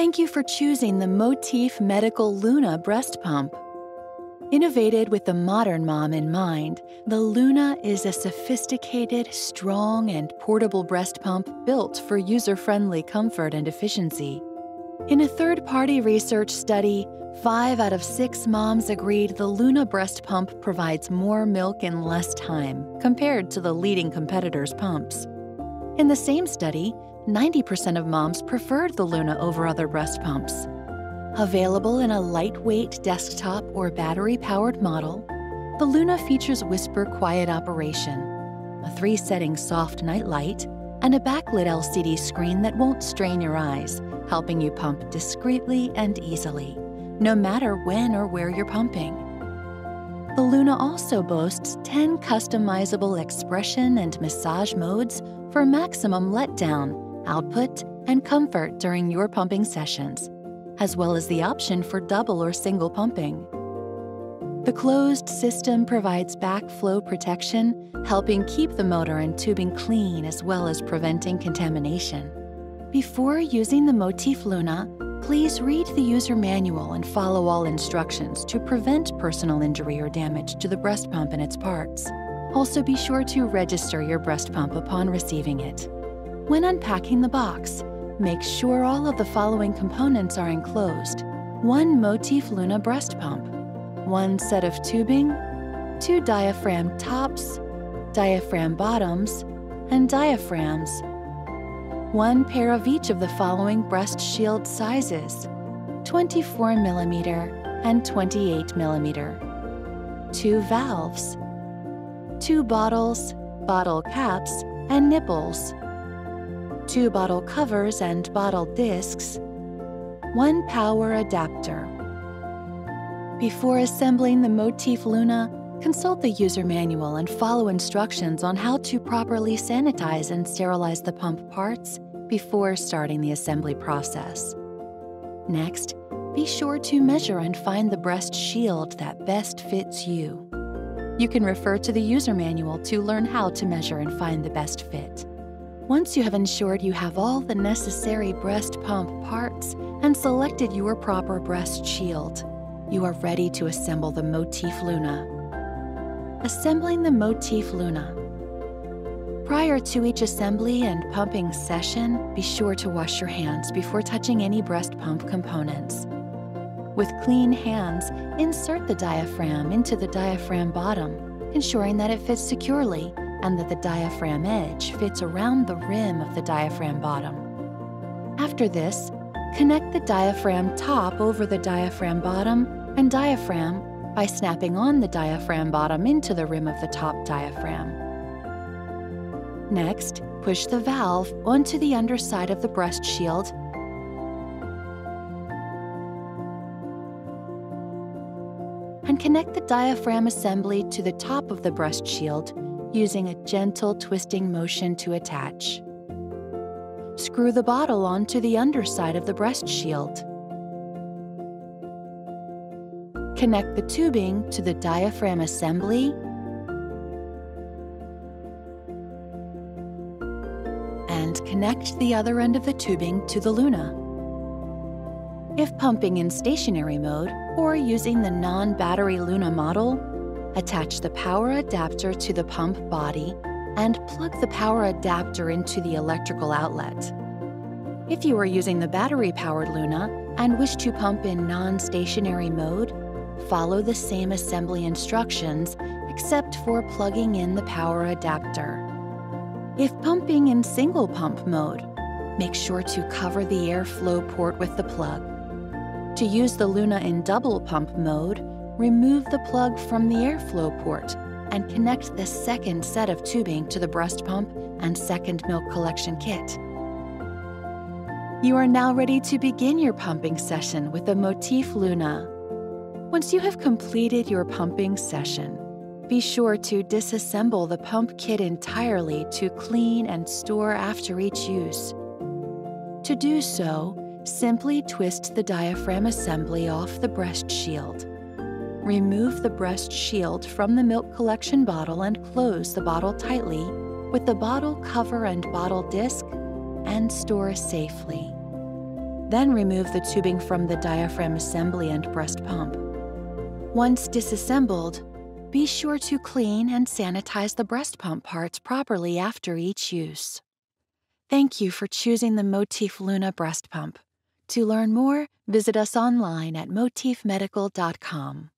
Thank you for choosing the Motif Medical Luna breast pump. Innovated with the modern mom in mind, the Luna is a sophisticated, strong, and portable breast pump built for user friendly comfort and efficiency. In a third party research study, five out of six moms agreed the Luna breast pump provides more milk in less time compared to the leading competitors' pumps. In the same study, 90% of moms preferred the Luna over other breast pumps. Available in a lightweight desktop or battery powered model, the Luna features Whisper Quiet Operation, a three setting soft night light, and a backlit LCD screen that won't strain your eyes, helping you pump discreetly and easily, no matter when or where you're pumping. The Luna also boasts 10 customizable expression and massage modes for maximum letdown, output, and comfort during your pumping sessions as well as the option for double or single pumping. The closed system provides backflow protection, helping keep the motor and tubing clean as well as preventing contamination. Before using the Motif Luna, please read the user manual and follow all instructions to prevent personal injury or damage to the breast pump and its parts. Also, be sure to register your breast pump upon receiving it. When unpacking the box, Make sure all of the following components are enclosed. One Motif Luna breast pump, one set of tubing, two diaphragm tops, diaphragm bottoms, and diaphragms. One pair of each of the following breast shield sizes 24 millimeter and 28 millimeter. Two valves, two bottles, bottle caps, and nipples two bottle covers and bottle discs, one power adapter. Before assembling the Motif Luna, consult the user manual and follow instructions on how to properly sanitize and sterilize the pump parts before starting the assembly process. Next, be sure to measure and find the breast shield that best fits you. You can refer to the user manual to learn how to measure and find the best fit. Once you have ensured you have all the necessary breast pump parts and selected your proper breast shield, you are ready to assemble the Motif Luna. Assembling the Motif Luna. Prior to each assembly and pumping session, be sure to wash your hands before touching any breast pump components. With clean hands, insert the diaphragm into the diaphragm bottom, ensuring that it fits securely and that the diaphragm edge fits around the rim of the diaphragm bottom. After this, connect the diaphragm top over the diaphragm bottom and diaphragm by snapping on the diaphragm bottom into the rim of the top diaphragm. Next, push the valve onto the underside of the breast shield and connect the diaphragm assembly to the top of the breast shield using a gentle twisting motion to attach. Screw the bottle onto the underside of the breast shield. Connect the tubing to the diaphragm assembly and connect the other end of the tubing to the Luna. If pumping in stationary mode or using the non-battery Luna model, Attach the power adapter to the pump body and plug the power adapter into the electrical outlet. If you are using the battery-powered Luna and wish to pump in non-stationary mode, follow the same assembly instructions except for plugging in the power adapter. If pumping in single pump mode, make sure to cover the airflow port with the plug. To use the Luna in double pump mode, remove the plug from the airflow port and connect the second set of tubing to the breast pump and second milk collection kit. You are now ready to begin your pumping session with the Motif Luna. Once you have completed your pumping session, be sure to disassemble the pump kit entirely to clean and store after each use. To do so, simply twist the diaphragm assembly off the breast shield. Remove the breast shield from the milk collection bottle and close the bottle tightly with the bottle cover and bottle disc and store safely. Then remove the tubing from the diaphragm assembly and breast pump. Once disassembled, be sure to clean and sanitize the breast pump parts properly after each use. Thank you for choosing the Motif Luna breast pump. To learn more, visit us online at motifmedical.com.